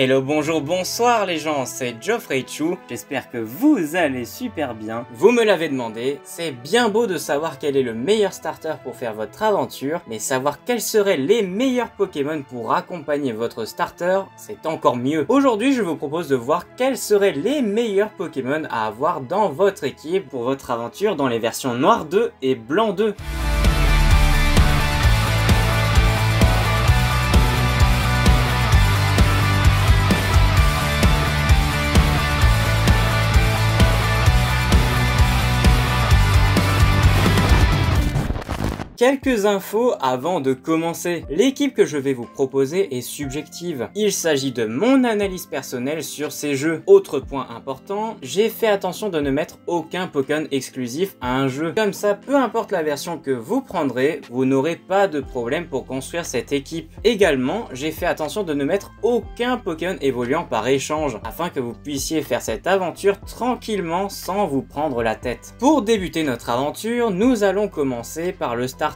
Hello, bonjour, bonsoir les gens, c'est Geoffrey Chu, j'espère que vous allez super bien. Vous me l'avez demandé, c'est bien beau de savoir quel est le meilleur starter pour faire votre aventure, mais savoir quels seraient les meilleurs Pokémon pour accompagner votre starter, c'est encore mieux. Aujourd'hui, je vous propose de voir quels seraient les meilleurs Pokémon à avoir dans votre équipe pour votre aventure dans les versions Noir 2 et Blanc 2. Quelques infos avant de commencer. L'équipe que je vais vous proposer est subjective. Il s'agit de mon analyse personnelle sur ces jeux. Autre point important, j'ai fait attention de ne mettre aucun Pokémon exclusif à un jeu. Comme ça, peu importe la version que vous prendrez, vous n'aurez pas de problème pour construire cette équipe. Également, j'ai fait attention de ne mettre aucun Pokémon évoluant par échange, afin que vous puissiez faire cette aventure tranquillement sans vous prendre la tête. Pour débuter notre aventure, nous allons commencer par le start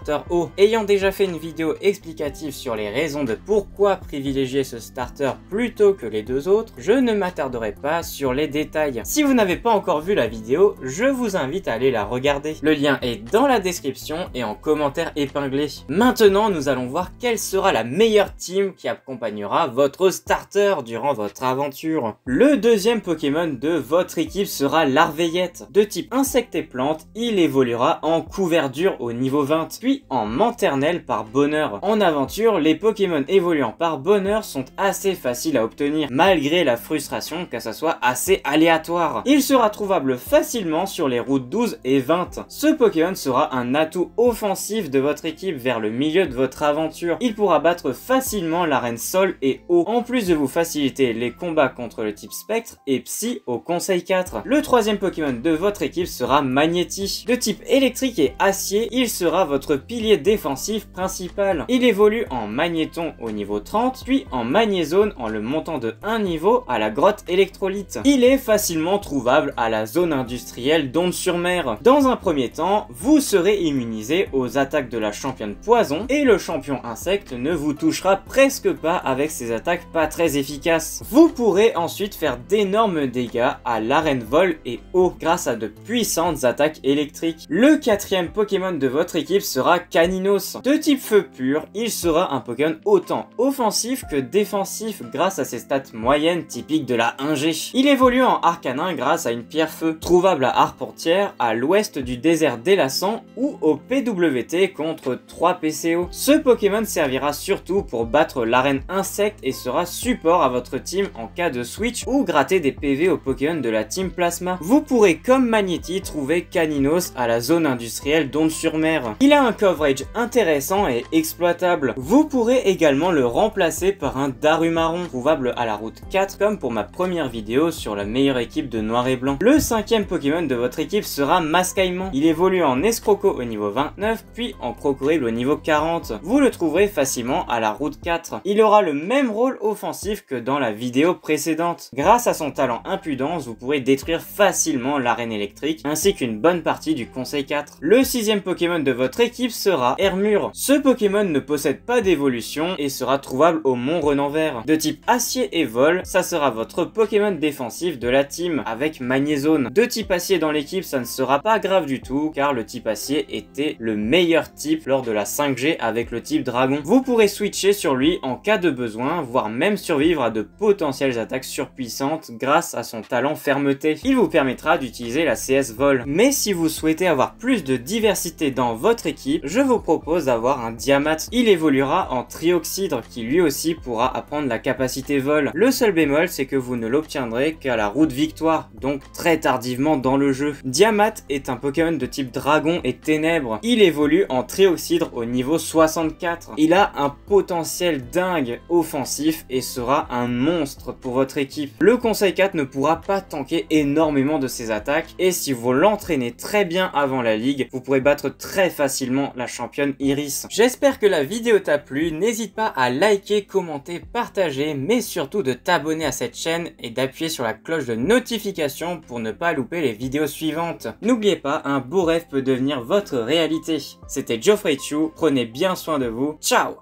Ayant déjà fait une vidéo explicative sur les raisons de pourquoi privilégier ce starter plutôt que les deux autres, je ne m'attarderai pas sur les détails. Si vous n'avez pas encore vu la vidéo, je vous invite à aller la regarder. Le lien est dans la description et en commentaire épinglé. Maintenant, nous allons voir quelle sera la meilleure team qui accompagnera votre starter durant votre aventure. Le deuxième Pokémon de votre équipe sera l'Arveillette. De type insecte et plante, il évoluera en couverture au niveau 20 puis en maternelle par bonheur. En aventure, les Pokémon évoluant par bonheur sont assez faciles à obtenir, malgré la frustration que ça soit assez aléatoire. Il sera trouvable facilement sur les routes 12 et 20. Ce Pokémon sera un atout offensif de votre équipe vers le milieu de votre aventure. Il pourra battre facilement l'arène sol et eau, en plus de vous faciliter les combats contre le type spectre et psy au conseil 4. Le troisième Pokémon de votre équipe sera Magnéti. De type électrique et acier, il sera votre pilier défensif principal. Il évolue en magnéton au niveau 30, puis en magnézone en le montant de 1 niveau à la grotte électrolyte. Il est facilement trouvable à la zone industrielle d'Onde-sur-Mer. Dans un premier temps, vous serez immunisé aux attaques de la championne poison et le champion insecte ne vous touchera presque pas avec ses attaques pas très efficaces. Vous pourrez ensuite faire d'énormes dégâts à l'arène vol et eau grâce à de puissantes attaques électriques. Le quatrième Pokémon de votre équipe sera Caninos. De type feu pur, il sera un Pokémon autant offensif que défensif grâce à ses stats moyennes typiques de la 1G. Il évolue en arcanin grâce à une pierre feu, trouvable à Arportière, à l'ouest du désert d'Elassan ou au PWT contre 3 PCO. Ce Pokémon servira surtout pour battre l'arène insecte et sera support à votre team en cas de switch ou gratter des PV aux Pokémon de la team Plasma. Vous pourrez comme Magneti trouver Caninos à la zone industrielle d'Onde-sur-Mer. Il a un coverage intéressant et exploitable. Vous pourrez également le remplacer par un Darumaron, trouvable à la route 4 comme pour ma première vidéo sur la meilleure équipe de noir et blanc. Le cinquième Pokémon de votre équipe sera Mascaïmon. Il évolue en Escroco au niveau 29, puis en Crocodile au niveau 40. Vous le trouverez facilement à la route 4. Il aura le même rôle offensif que dans la vidéo précédente. Grâce à son talent impudence, vous pourrez détruire facilement l'arène électrique, ainsi qu'une bonne partie du Conseil 4. Le sixième Pokémon de votre équipe sera Hermure. Ce Pokémon ne possède pas d'évolution et sera trouvable au Mont Renanvert. De type acier et vol, ça sera votre Pokémon défensif de la team avec Magnézone. De type acier dans l'équipe, ça ne sera pas grave du tout car le type acier était le meilleur type lors de la 5G avec le type dragon. Vous pourrez switcher sur lui en cas de besoin, voire même survivre à de potentielles attaques surpuissantes grâce à son talent fermeté. Il vous permettra d'utiliser la CS vol. Mais si vous souhaitez avoir plus de diversité dans votre équipe, je vous propose d'avoir un Diamat. Il évoluera en Trioxydre qui lui aussi pourra apprendre la capacité vol. Le seul bémol c'est que vous ne l'obtiendrez qu'à la route victoire, donc très tardivement dans le jeu. Diamat est un Pokémon de type dragon et ténèbres. Il évolue en Trioxydre au niveau 64. Il a un potentiel dingue offensif et sera un monstre pour votre équipe. Le Conseil 4 ne pourra pas tanker énormément de ses attaques et si vous l'entraînez très bien avant la ligue, vous pourrez battre très facilement la championne Iris. J'espère que la vidéo t'a plu, n'hésite pas à liker, commenter, partager, mais surtout de t'abonner à cette chaîne et d'appuyer sur la cloche de notification pour ne pas louper les vidéos suivantes. N'oubliez pas, un beau rêve peut devenir votre réalité. C'était Geoffrey Chu, prenez bien soin de vous, ciao